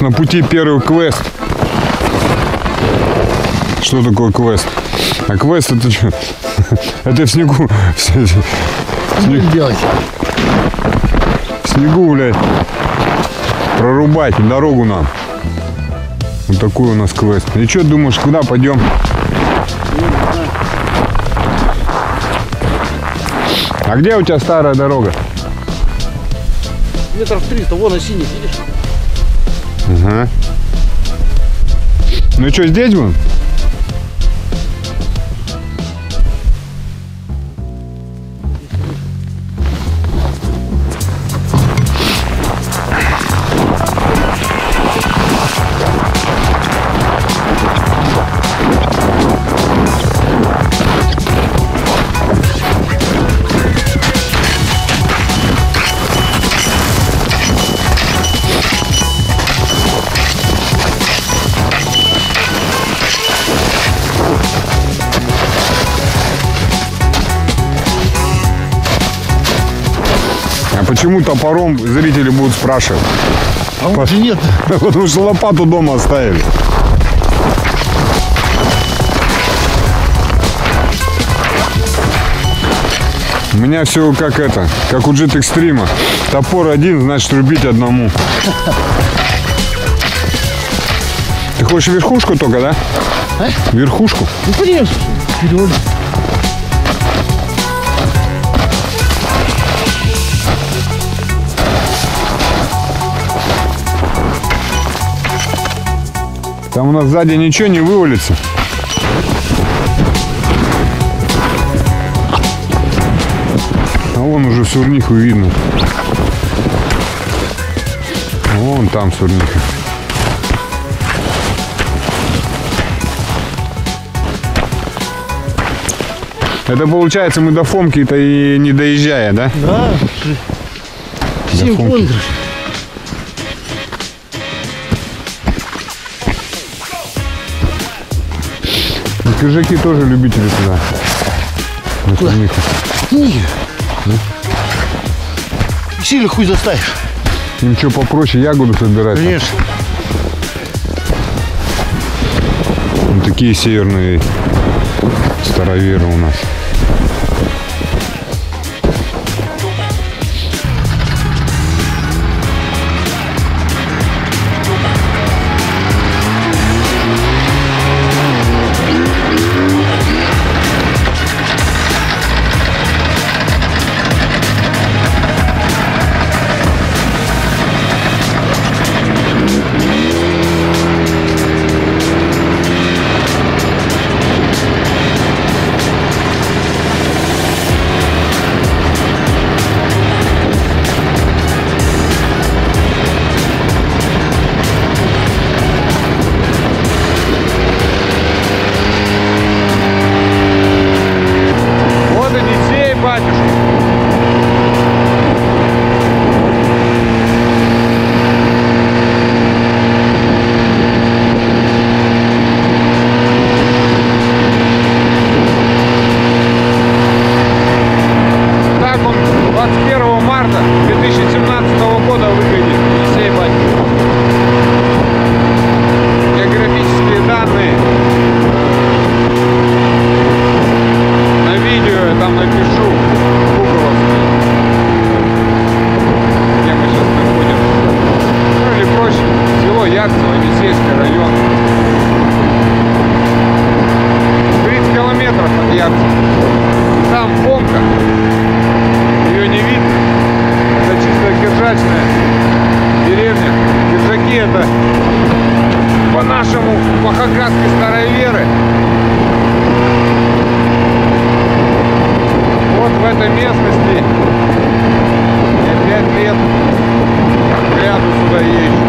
нас на пути первый квест. Что такое квест? А квест это что? Это в снегу. В снег- делать? в снегу, блядь. Прорубать дорогу нам. Вот такой у нас квест. И что думаешь, куда пойдем? А где у тебя старая дорога? Метров 300, вон на синий, видишь? Ага. Ну что, здесь будем? Топором зрители будут спрашивать? А вот нет. Потому что лопату дома оставили. У меня все как это, как у Jet Extreme. Топор один, значит рубить одному. Ты хочешь верхушку только, да? А? Верхушку? Ну, конечно. Вперед. Там у нас сзади ничего не вывалится. А вон уже сурниху видно. Вон там сурниха. Это получается мы до Фомки-то и не доезжая, да? Да. До 7 Фомки. Ну, Киржаки тоже любители туда. На сурниху. Не. Сильно хуй заставишь. Им что попроще ягоду собирать. Конечно. Вот такие северные староверы у нас. По-хакасски старой веры. Вот в этой местности я пять лет к ряду сюда езжу.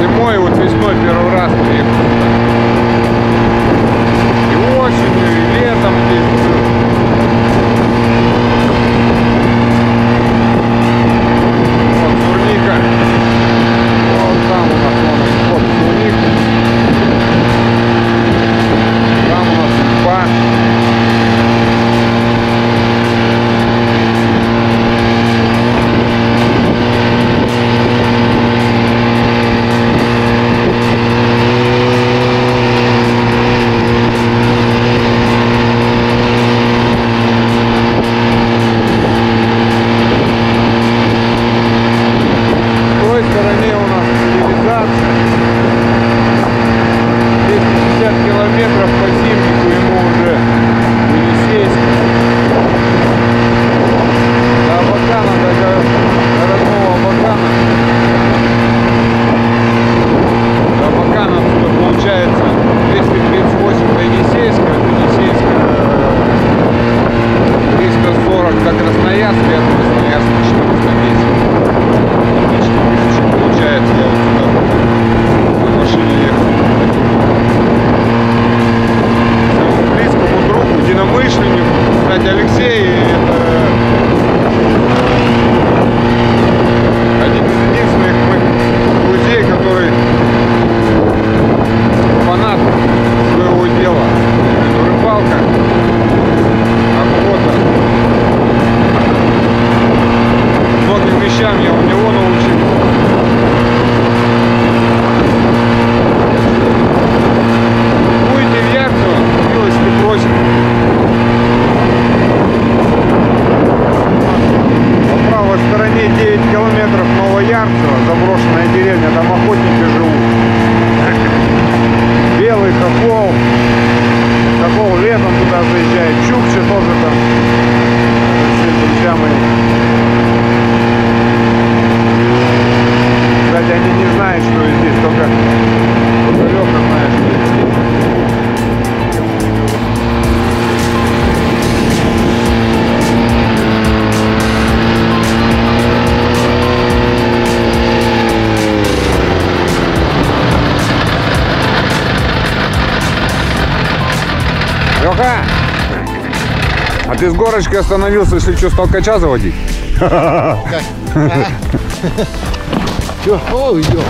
Зимой, вот весной первый раз приехал. И осенью, и летом здесь. Вот Сурника. Там у нас вон Леха! А ты с горочкой остановился, если что, стал кача заводить? Все, о, идем.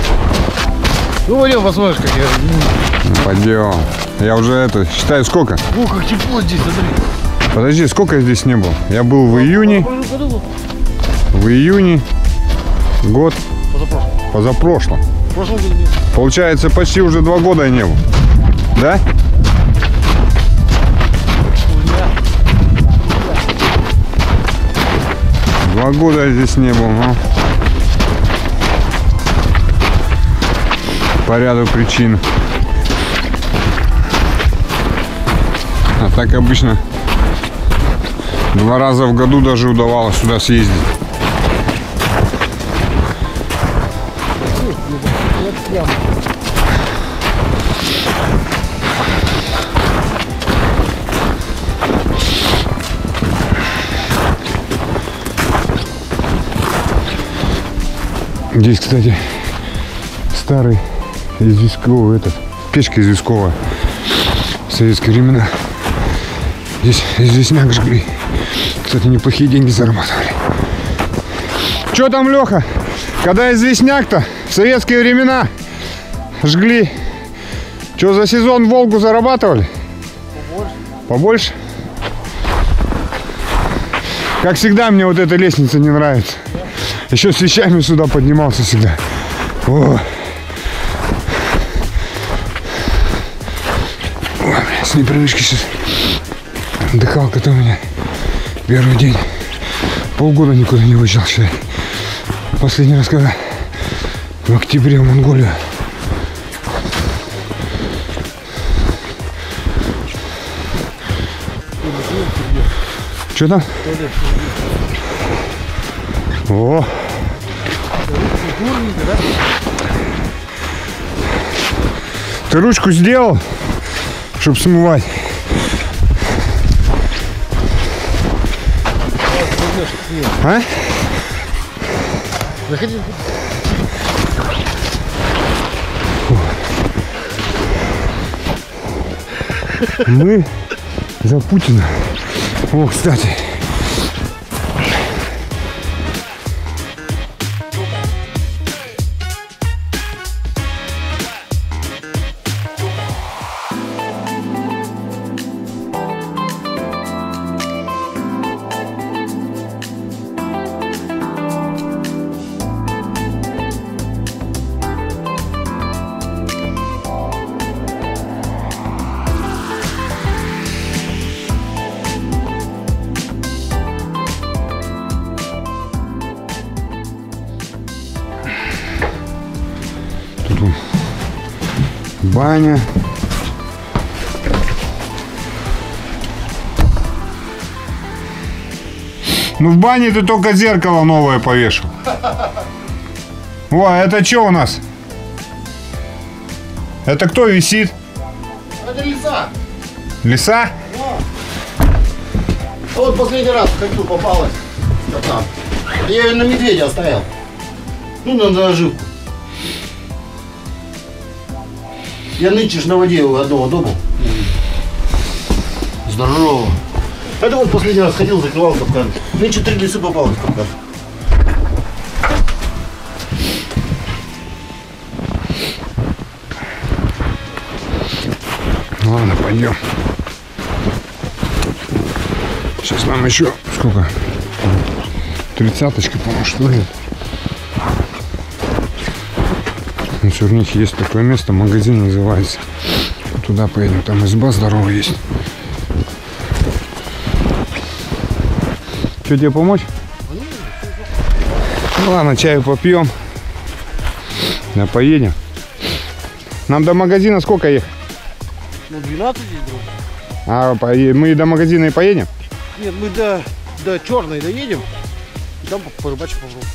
Ну, пойдем посмотришь, как я... Пойдем. Я уже это, считаю, сколько? О, как тепло здесь, смотри. Подожди, сколько я здесь не был? Я был в июне, в июне, год Позапрошлом. позапрошлом. В прошлом году нет. Получается, почти уже два года я не был. Да? Два года я здесь не был, ну. По ряду причин. А так обычно два раза в году даже удавалось сюда съездить. Здесь, кстати, старый известковый этот, печка известковая в советские времена. Здесь известняк жгли. Кстати, неплохие деньги зарабатывали. Че там, Леха? Когда известняк-то в советские времена жгли. Че за сезон Волгу зарабатывали? Побольше. Побольше? Как всегда, мне вот эта лестница не нравится. Еще с вещами сюда поднимался всегда. О. Бля, с непривычки сейчас. Дыхалка-то у меня первый день. Полгода никуда не выезжал, считай. Последний раз, когда в октябре в Монголию. Что там? О! Ты ручку сделал, чтобы смывать? А? Заходи. Мы за Путина. О, кстати. Баня. Ну в бане ты только зеркало новое повешал. О, а это что у нас? Это кто висит? Это лиса. Лиса? А вот последний раз ходил, попалась. Вот там. Я ее на медведя оставил. Ну, на наживку. Я нынче ж на воде у одного дома. Здорово. Это вот последний раз ходил, закрывал капкан. Нынче три лисы попалось в капкан. Ладно, пойдем. Сейчас нам еще сколько? Тридцаточка, по-моему, что ли? На Сурнихе есть такое место, магазин называется. Туда поедем, там изба здоровая есть. Что, тебе помочь? Ну ладно, чаю попьем. Да, поедем. Нам до магазина сколько ехать? Ну, 12 здесь, друг. А мы до магазина и поедем? Нет, мы до, до черной доедем. Там по- порыбачим попробуем.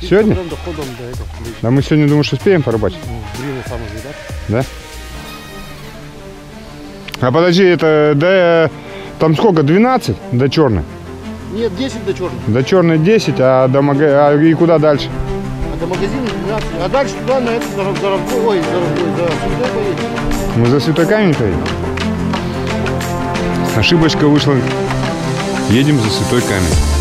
Сегодня? Потом доходом до этого. Да мы сегодня, думаешь, успеем порыбачить? Ну, блин, сам уже, да? Да? А подожди, это до... Там сколько? 12 до черной? Нет, 10 до черной. До черной 10, а до мага... а и куда дальше? А до магазина 12. А дальше туда, на это, за, за Ровкой, ой, за за Сумской поедем. Мы за Святой Камень поедем? Ошибочка вышла. Едем за Святой Камень.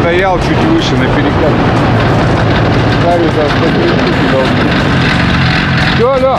Стоял чуть выше на перекате. Ставит за 130 должны. Все, да.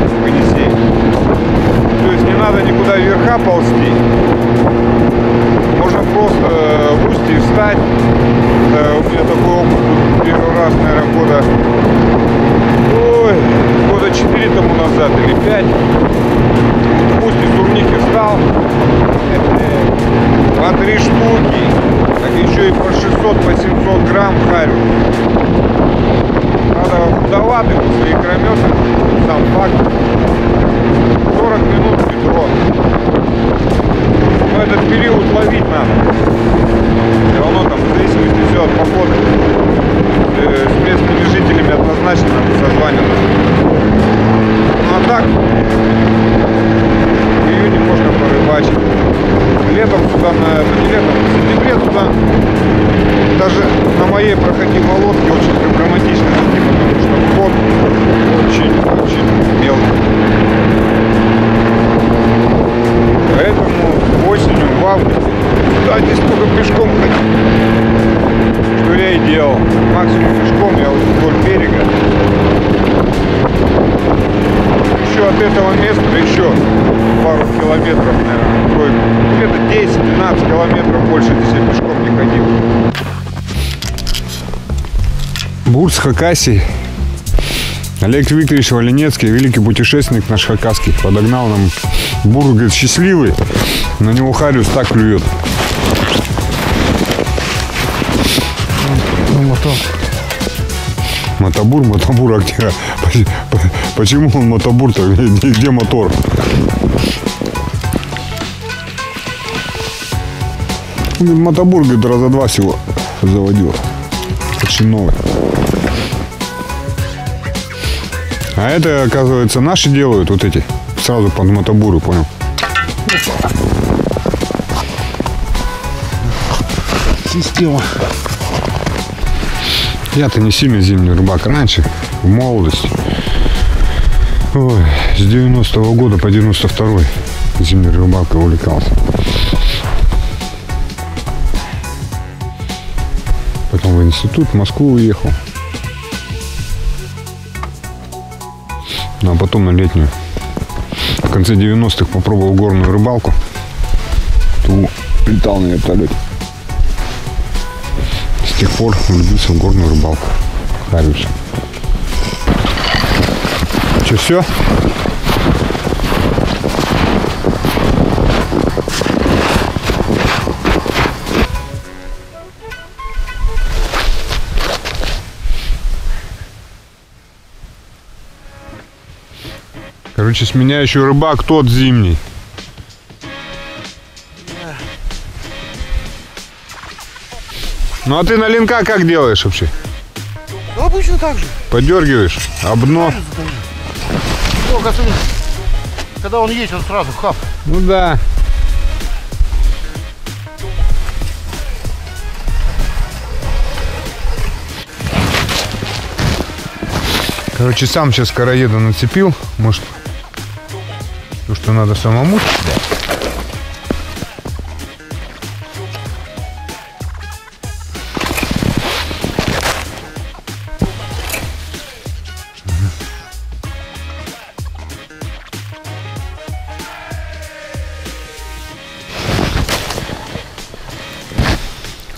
здесь в Енисей. То есть не надо никуда вверха ползти. Можно просто э, в устье встать. Да, у меня такой опыт первый раз, наверное, года, ой, года 4 тому назад или 5. В устье Сурники встал. Э, по три штуки. Так еще и по 600, по 700 грамм харю. Надо долапить свои крометы, сам факт. 40 минут метро. Но этот период ловить надо. Все равно там в зависимости все от погоды. Э, с местными жителями однозначно надо созваниваться. Ну а так, в июне можно порыбачить. Летом сюда на, ну не летом, а в сентябре туда даже на моей проходила лодке очень драматично. Бурс Хакасий. Олег Викторович Валенецкий, великий путешественник наш хакасский, подогнал нам бур, говорит, счастливый. На него Хариус так клюет. Ну, мотор. Мотобур, мотобур, а где? Почему он мотобур-то? Где, где мотор? Мотобур, говорит, раза два всего заводил. Почти новый. А это, оказывается, наши делают вот эти. Сразу под мотобуры, понял? Система. Я-то не сильно зимний рыбак. Раньше, в молодости. Ой, с 90-го года по 92-й зимней рыбалкой увлекался. Потом в институт, в Москву уехал. А потом на летнюю. В конце 90-х попробовал горную рыбалку. Ту летал на вертолете. С тех пор влюбился в горную рыбалку. Хариуса. Че, все? Короче, сменяющий рыбак тот зимний. Ну а ты на линка как делаешь вообще? Ну, обычно так же. Подергиваешь об дно? Только если- когда он есть, он сразу хап. Ну да. Короче, сам сейчас короеда нацепил. Может, что надо самому.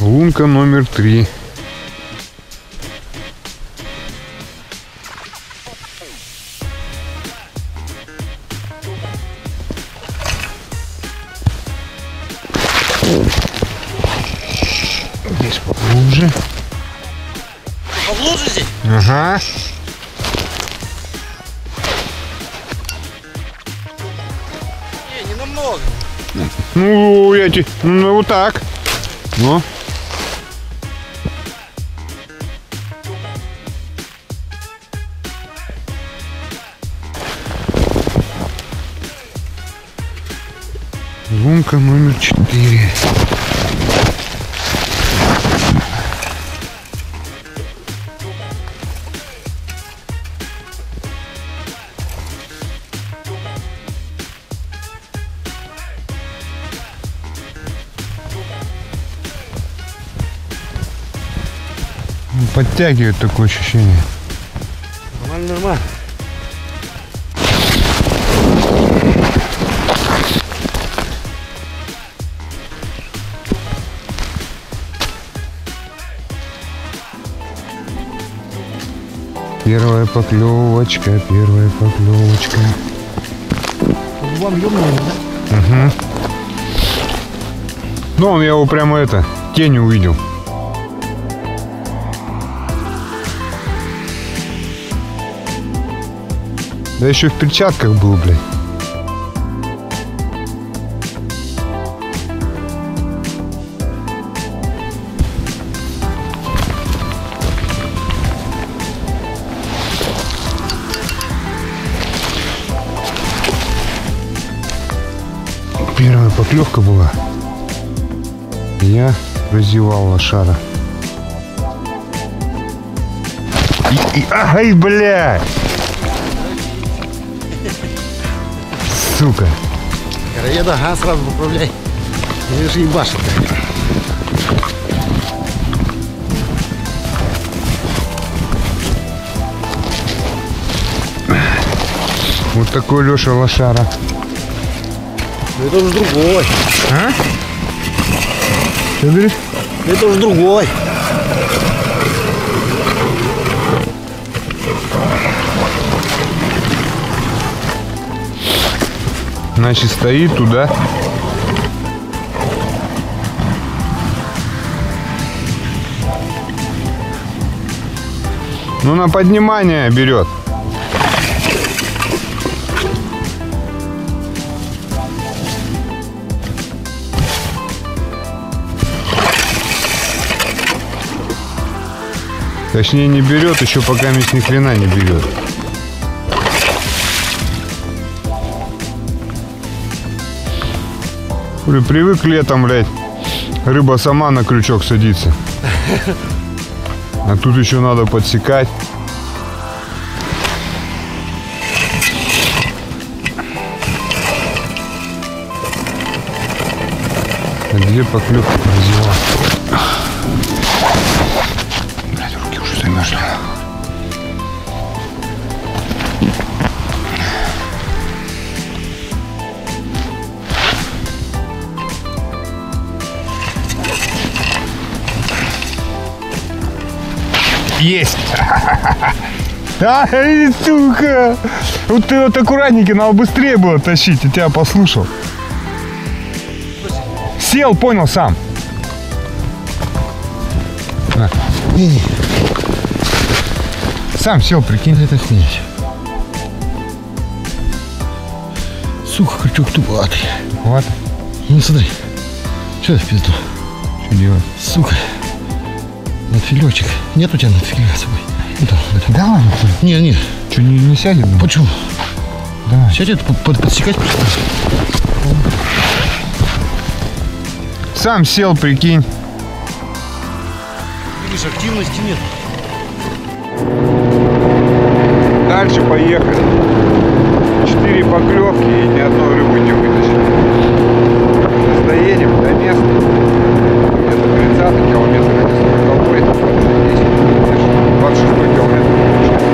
Лунка номер три. Вот так. Ну. Подтягивает такое ощущение. Нормально, нормально. Первая поклевочка, первая поклевочка. Вам ёбнули, да? Ну, он я его прямо это, тень увидел. Да еще в перчатках был, блядь. Первая поклевка была. Я разевал лошара. И, и, ай, блядь! Сука. Короеда, ага, сразу поправляй. Я же ебашит. Вот такой Леша лошара. Это уже другой. А? Что говоришь? Это уже другой. Значит, стоит туда. Ну, на поднимание берет. Точнее, не берет, еще пока ни хрена не берет. Привык летом, блядь, рыба сама на крючок садится. А тут еще надо подсекать. Где поклевка Есть! А, сука! Вот ты вот аккуратненько, надо быстрее было тащить, я тебя послушал. Сел, понял сам. На. Сам сел, прикинь. Это охренеть. Сука, крючок туповатый. Вот, Ну смотри. Что это в пизду? что делать? Сука. Мотылечек. Нет у тебя мотыля с собой? Да, да ладно. Не, не. Что, не, не сядет? Ну? Почему? Да. Сядет под, под, подсекать Сам сел, прикинь. Видишь, активности нет. Дальше поехали. Четыре поклевки и ни одной рыбы не вытащили. Доедем до места где-то 30 километр или 40 здесь 26 километр получается.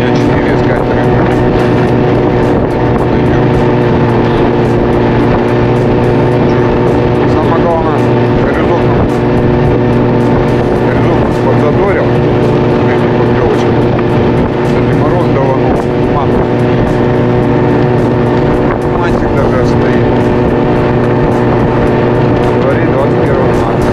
Я 4 искать. Самое главное, горизонт горизонт подзадорил. Кстати, мороз даванул, туман. Туманчик даже стоит. В дворе 21 марта.